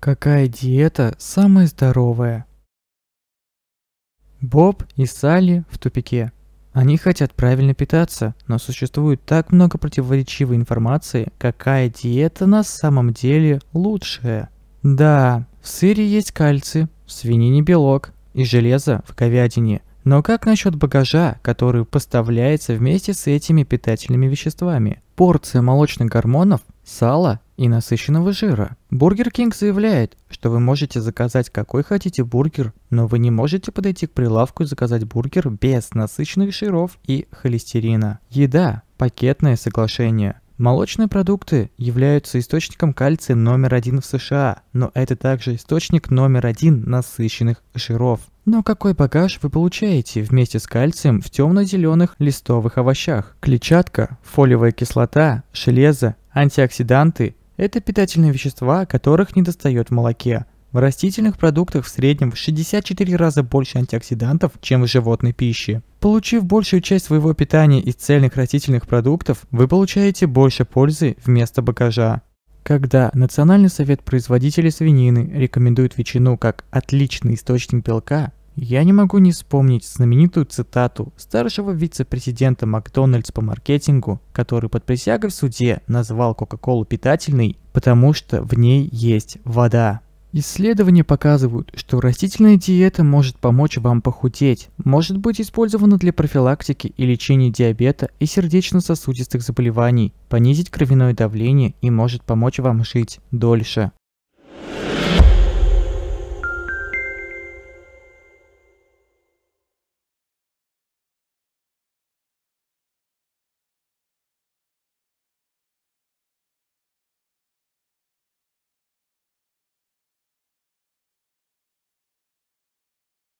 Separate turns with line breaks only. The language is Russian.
Какая диета самая здоровая? Боб и Салли в тупике. Они хотят правильно питаться, но существует так много противоречивой информации, какая диета на самом деле лучшая. Да, в сыре есть кальций, в свинине белок и железо в говядине. Но как насчет багажа, который поставляется вместе с этими питательными веществами? Порция молочных гормонов, сала и насыщенного жира. Бургер Кинг заявляет, что вы можете заказать какой хотите бургер, но вы не можете подойти к прилавку и заказать бургер без насыщенных жиров и холестерина. Еда – пакетное соглашение. Молочные продукты являются источником кальция номер один в США, но это также источник номер один насыщенных жиров. Но какой багаж вы получаете вместе с кальцием в темно-зеленых листовых овощах? Клетчатка, фолиевая кислота, железо, антиоксиданты – это питательные вещества, которых не достает в молоке. В растительных продуктах в среднем в 64 раза больше антиоксидантов, чем в животной пище. Получив большую часть своего питания из цельных растительных продуктов, вы получаете больше пользы вместо багажа. Когда Национальный совет производителей свинины рекомендует ветчину как отличный источник белка, я не могу не вспомнить знаменитую цитату старшего вице-президента Макдональдс по маркетингу, который под присягой в суде назвал Кока-Колу питательной, потому что в ней есть вода. Исследования показывают, что растительная диета может помочь вам похудеть, может быть использована для профилактики и лечения диабета и сердечно-сосудистых заболеваний, понизить кровяное давление и может помочь вам жить дольше.